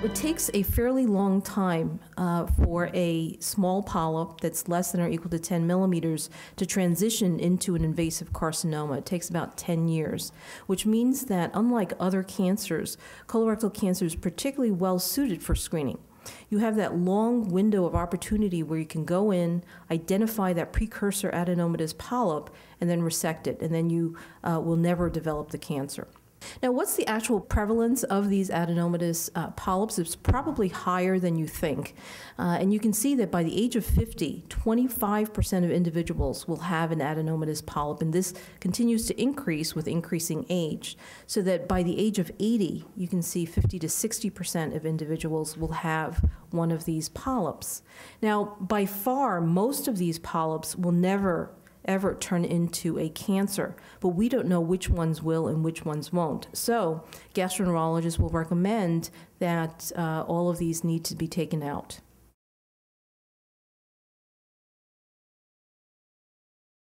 It takes a fairly long time uh, for a small polyp that's less than or equal to 10 millimeters to transition into an invasive carcinoma. It takes about 10 years, which means that unlike other cancers, colorectal cancer is particularly well suited for screening. You have that long window of opportunity where you can go in, identify that precursor adenomatous polyp, and then resect it, and then you uh, will never develop the cancer. Now, what's the actual prevalence of these adenomatous uh, polyps? It's probably higher than you think. Uh, and you can see that by the age of 50, 25% of individuals will have an adenomatous polyp, and this continues to increase with increasing age. So that by the age of 80, you can see 50 to 60% of individuals will have one of these polyps. Now, by far, most of these polyps will never ever turn into a cancer, but we don't know which ones will and which ones won't. So gastroenterologists will recommend that uh, all of these need to be taken out.